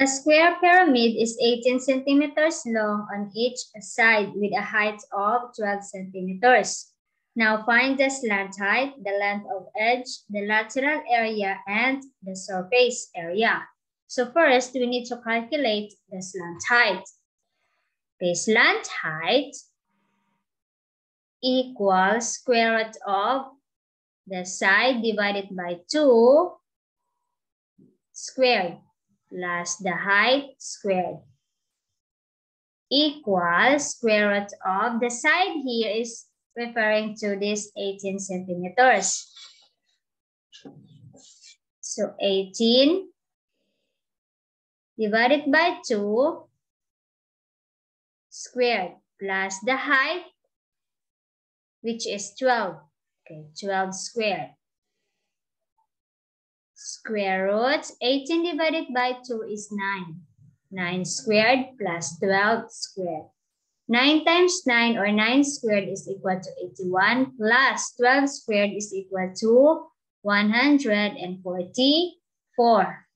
A square pyramid is 18 centimeters long on each side with a height of 12 centimeters. Now find the slant height, the length of edge, the lateral area, and the surface area. So first, we need to calculate the slant height. The slant height equals square root of the side divided by 2 squared plus the height squared equals square root of the side here is referring to this 18 centimeters. So 18 divided by 2 squared plus the height which is 12. Okay, 12 squared Square root 18 divided by 2 is 9. 9 squared plus 12 squared. 9 times 9 or 9 squared is equal to 81 plus 12 squared is equal to 144.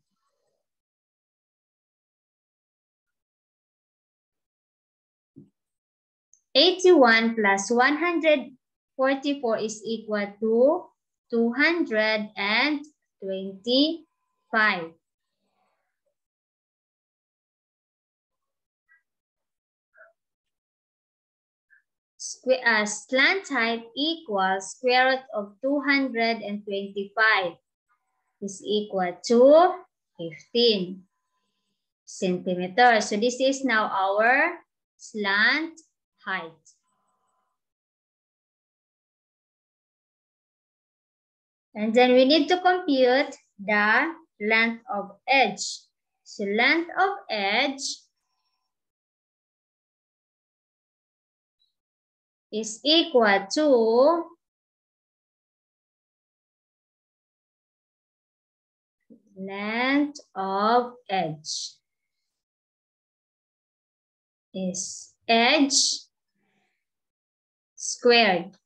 Eighty-one plus one hundred forty-four is equal to two hundred and 25. Square, uh, slant height equals square root of 225 is equal to 15 centimeters. So this is now our slant height. And then we need to compute the length of edge. So length of edge is equal to length of edge is edge squared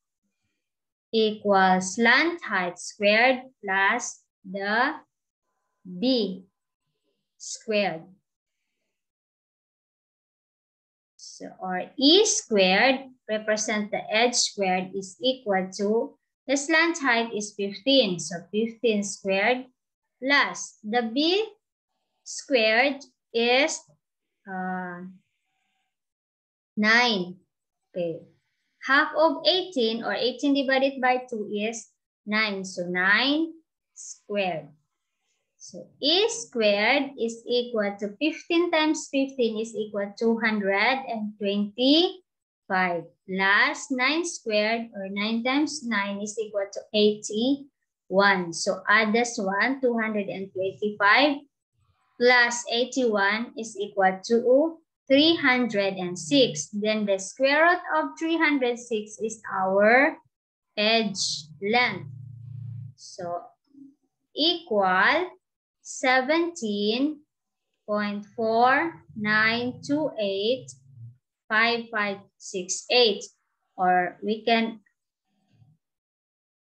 equals slant height squared plus the b squared. So, or e squared represent the edge squared is equal to the slant height is 15. So 15 squared plus the b squared is uh, 9. Okay. Half of 18 or 18 divided by 2 is 9. So 9 squared. So E squared is equal to 15 times 15 is equal to 225 plus 9 squared or 9 times 9 is equal to 81. So add this one, 225 plus 81 is equal to 306. Then the square root of 306 is our edge length. So equal 17.49285568 or we can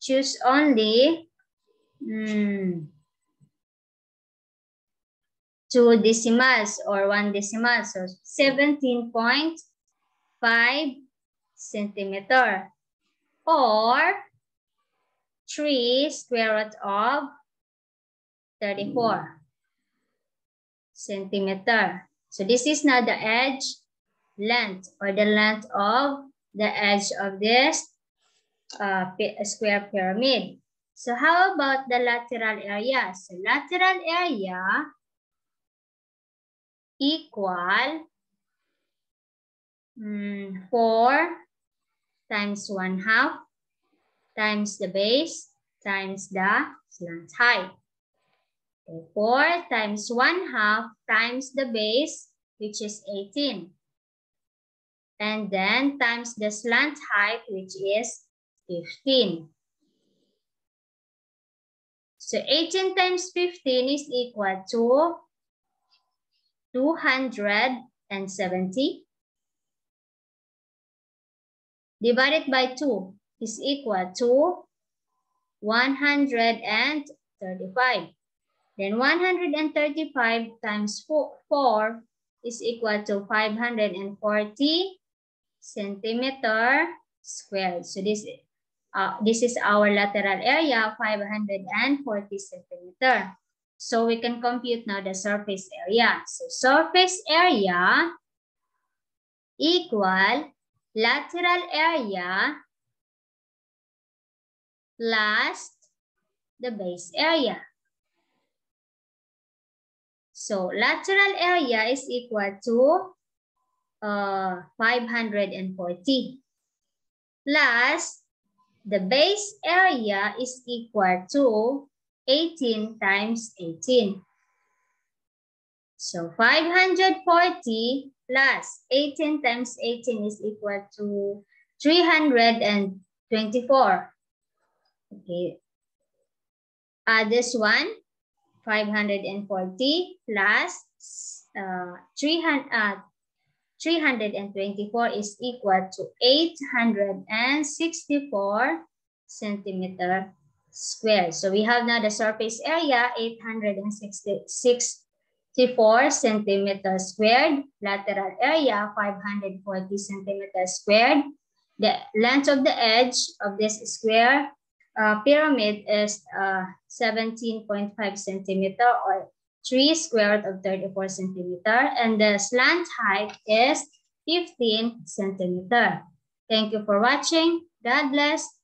choose only hmm, two decimals or one decimal. So 17.5 centimeter or 3 square root of 34 centimeter. So this is now the edge length or the length of the edge of this uh, square pyramid. So how about the lateral area? So lateral area equal mm, 4 times 1 half times the base times the slant height. Okay, 4 times 1 half times the base, which is 18. And then times the slant height, which is 15. So 18 times 15 is equal to 270 divided by 2 is equal to 135. Then 135 times 4, 4 is equal to 540 centimeter squared. So this, uh, this is our lateral area, 540 centimeter. So we can compute now the surface area. So surface area equal lateral area plus the base area. So lateral area is equal to uh, 540 plus the base area is equal to 18 times 18. So 540 plus 18 times 18 is equal to 324. Okay. Add this one, 540 plus uh, 300, uh, 324 is equal to 864 centimeter square. So we have now the surface area 864 centimeter squared, lateral area 540 centimeter squared. The length of the edge of this square uh, pyramid is uh, 17.5 centimeter or 3 square root of 34 centimeter. And the slant height is 15 centimeter. Thank you for watching. God bless.